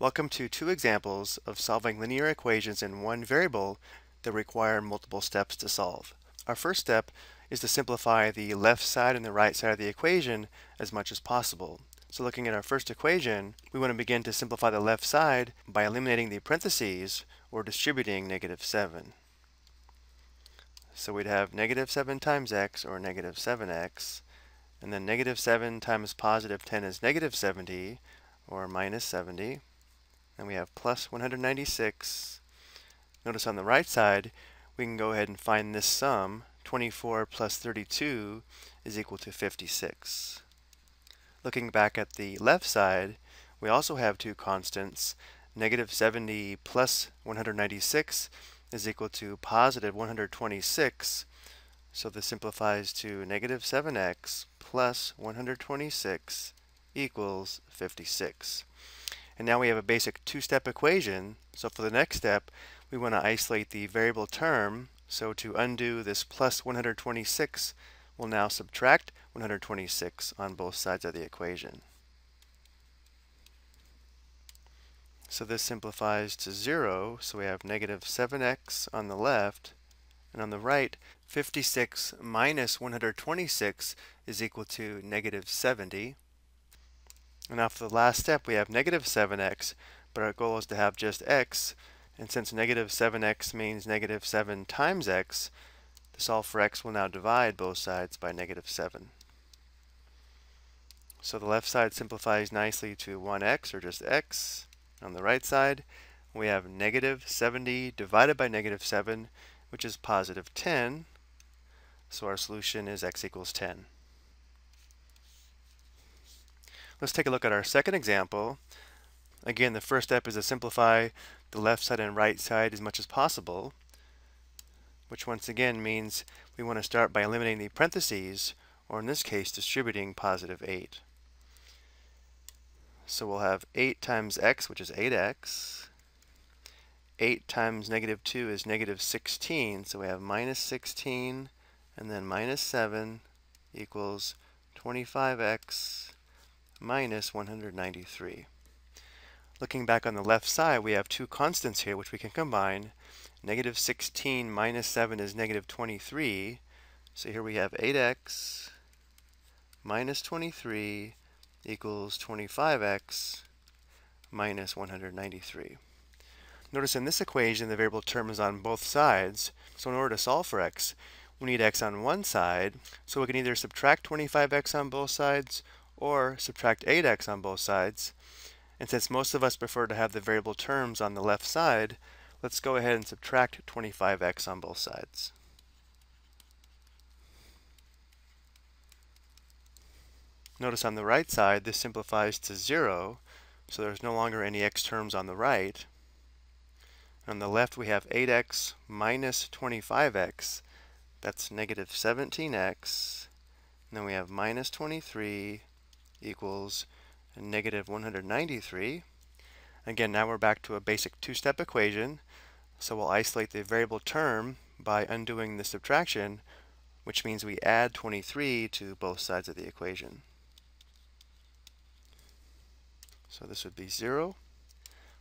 Welcome to two examples of solving linear equations in one variable that require multiple steps to solve. Our first step is to simplify the left side and the right side of the equation as much as possible. So looking at our first equation, we want to begin to simplify the left side by eliminating the parentheses or distributing negative 7. So we'd have negative 7 times x or negative 7x and then negative 7 times positive 10 is negative 70 or minus 70 and we have plus 196 notice on the right side we can go ahead and find this sum. 24 plus 32 is equal to 56 looking back at the left side we also have two constants. Negative 70 plus 196 is equal to positive 126 so this simplifies to negative 7x plus 126 equals 56. And now we have a basic two-step equation. So for the next step, we want to isolate the variable term. So to undo this plus 126, we'll now subtract 126 on both sides of the equation. So this simplifies to 0, so we have negative 7x on the left, and on the right, 56 minus 126 is equal to negative 70. And after the last step, we have negative 7x, but our goal is to have just x. And since negative 7x means negative 7 times x, to solve for x we'll now divide both sides by negative 7. So the left side simplifies nicely to 1x, or just x. On the right side, we have negative 70 divided by negative 7, which is positive 10. So our solution is x equals 10. Let's take a look at our second example. Again, the first step is to simplify the left side and right side as much as possible, which once again means we want to start by eliminating the parentheses, or in this case, distributing positive 8. So we'll have 8 times x, which is 8x, 8 times negative 2 is negative 16, so we have minus 16 and then minus 7 equals 25x minus 193. Looking back on the left side, we have two constants here which we can combine. Negative 16 minus 7 is negative 23. So here we have 8x minus 23 equals 25x minus 193. Notice in this equation, the variable term is on both sides. So in order to solve for x, we need x on one side. So we can either subtract 25x on both sides or subtract 8x on both sides. And since most of us prefer to have the variable terms on the left side, let's go ahead and subtract 25x on both sides. Notice on the right side, this simplifies to 0, so there's no longer any x terms on the right. On the left we have 8x minus 25x. That's negative 17x. And then we have minus 23 equals negative 193. Again, now we're back to a basic two-step equation. So we'll isolate the variable term by undoing the subtraction, which means we add 23 to both sides of the equation. So this would be 0.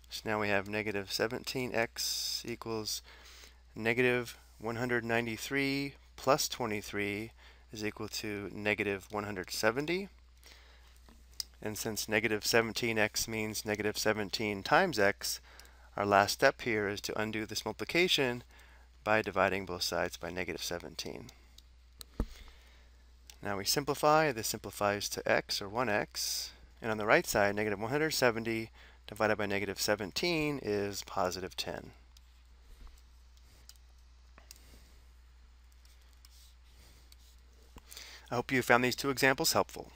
So now we have negative 17x equals negative 193 plus 23 is equal to negative 170. And since negative 17x means negative 17 times x, our last step here is to undo this multiplication by dividing both sides by negative 17. Now we simplify. This simplifies to x, or 1x. And on the right side, negative 170 divided by negative 17 is positive 10. I hope you found these two examples helpful.